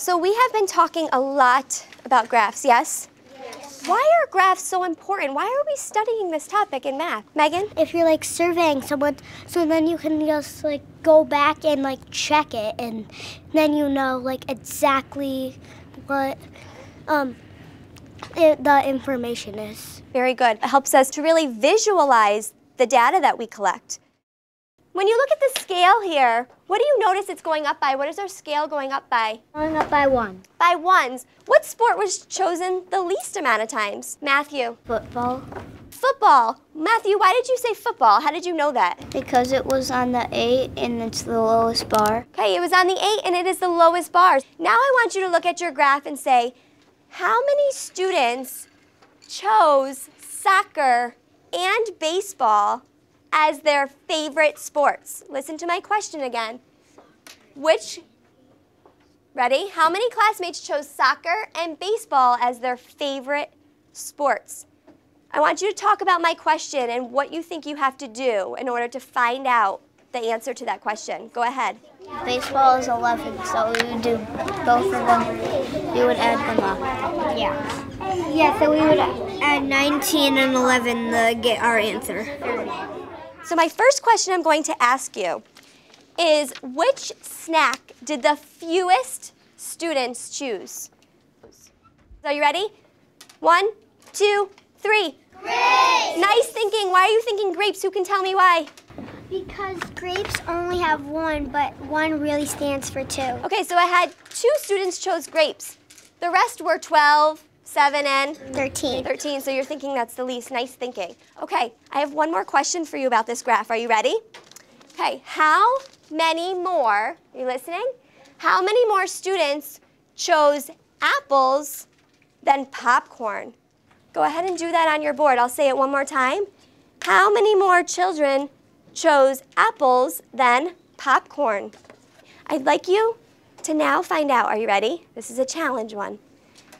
So we have been talking a lot about graphs, yes? Yes. Why are graphs so important? Why are we studying this topic in math? Megan? If you're like surveying someone, so then you can just like go back and like check it and then you know like exactly what um it, the information is. Very good. It helps us to really visualize the data that we collect. When you look at the scale here, what do you notice it's going up by? What is our scale going up by? Going up by one. By ones. What sport was chosen the least amount of times? Matthew. Football. Football. Matthew, why did you say football? How did you know that? Because it was on the eight and it's the lowest bar. Okay, it was on the eight and it is the lowest bar. Now I want you to look at your graph and say, how many students chose soccer and baseball as their favorite sports? Listen to my question again. Which, ready? How many classmates chose soccer and baseball as their favorite sports? I want you to talk about my question and what you think you have to do in order to find out the answer to that question. Go ahead. Baseball is 11, so we would do both of them. We would add them up. Yeah. Yeah, so we would add 19 and 11 to get our answer. So my first question I'm going to ask you is which snack did the fewest students choose? Are you ready? One, two, three. Grapes! Nice thinking. Why are you thinking grapes? Who can tell me why? Because grapes only have one, but one really stands for two. Okay, so I had two students chose grapes. The rest were 12, 7, and 13. 13, so you're thinking that's the least. Nice thinking. Okay, I have one more question for you about this graph. Are you ready? Okay, how many more, are you listening? How many more students chose apples than popcorn? Go ahead and do that on your board. I'll say it one more time. How many more children chose apples than popcorn? I'd like you to now find out. Are you ready? This is a challenge one.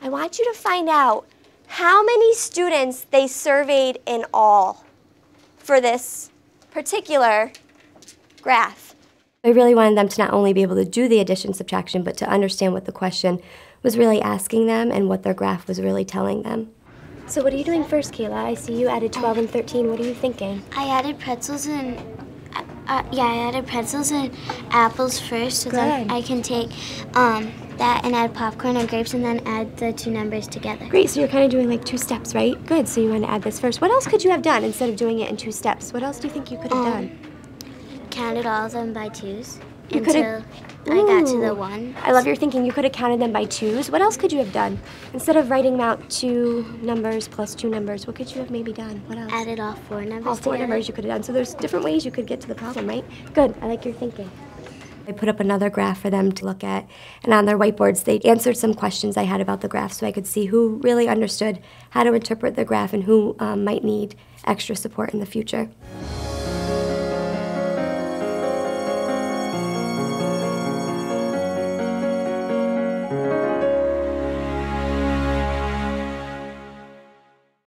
I want you to find out how many students they surveyed in all for this particular graph. I really wanted them to not only be able to do the addition subtraction, but to understand what the question was really asking them and what their graph was really telling them. So what are you doing first, Kayla? I see you added 12 and 13. What are you thinking? I added pretzels and uh, uh, yeah, I added pretzels and apples first, so then Good. I can take um, that and add popcorn and grapes, and then add the two numbers together. Great, so you're kind of doing like two steps, right? Good, so you want to add this first. What else could you have done instead of doing it in two steps? What else do you think you could have Um, done? Counted all of them by twos You until could've- I got to the one. I love your thinking. You could have counted them by twos. What else could you have done? Instead of writing them out two numbers plus two numbers, what could you have maybe done? What else? Added all four numbers All four together. numbers you could have done. So there's different ways you could get to the problem, right? Good. I like your thinking. I put up another graph for them to look at, and on their whiteboards, they answered some questions I had about the graph so I could see who really understood how to interpret the graph and who um, might need extra support in the future.